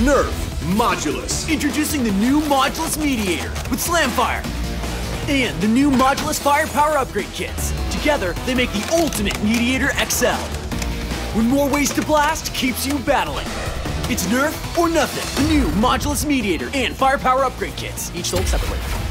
Nerf Modulus. Introducing the new Modulus Mediator with Slamfire. And the new Modulus Firepower Upgrade Kits. Together, they make the ultimate Mediator XL. When more ways to blast keeps you battling. It's Nerf or nothing. The new Modulus Mediator and Firepower Upgrade Kits, each sold separately.